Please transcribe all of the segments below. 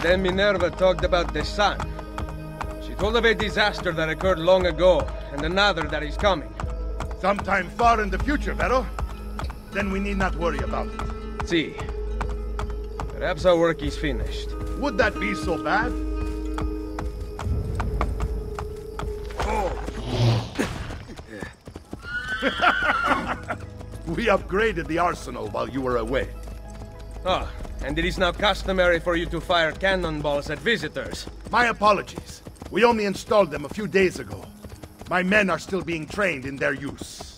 then Minerva talked about the sun. She told of a disaster that occurred long ago, and another that is coming. Sometime far in the future, Vero? Then we need not worry about it. See. Perhaps our work is finished. Would that be so bad? Oh. we upgraded the arsenal while you were away. Ah, and it is now customary for you to fire cannonballs at visitors. My apologies. We only installed them a few days ago. My men are still being trained in their use.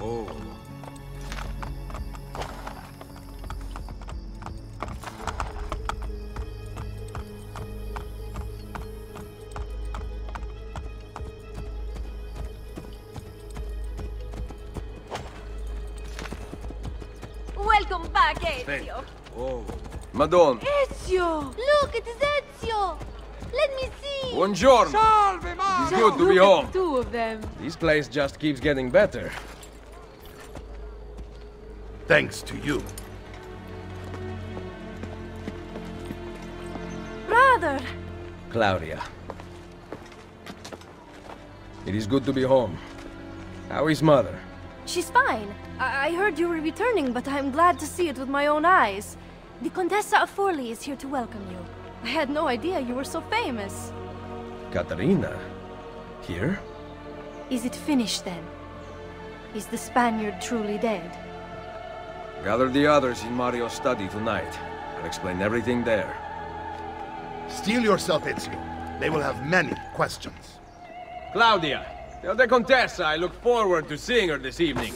Oh. Back, Ezio. Oh. Madonna. Ezio! Look, it is Ezio! Let me see! Buongiorno. Salve, It's good to be home. Two of them. This place just keeps getting better. Thanks to you. Brother! Claudia. It is good to be home. How is mother? She's fine. I, I heard you were returning, but I'm glad to see it with my own eyes. The Contessa of Forli is here to welcome you. I had no idea you were so famous. Caterina? Here? Is it finished then? Is the Spaniard truly dead? Gather the others in Mario's study tonight. I'll explain everything there. Steel yourself, Ezio. They will have many questions. Claudia, tell the Contessa I look forward to seeing her this evening.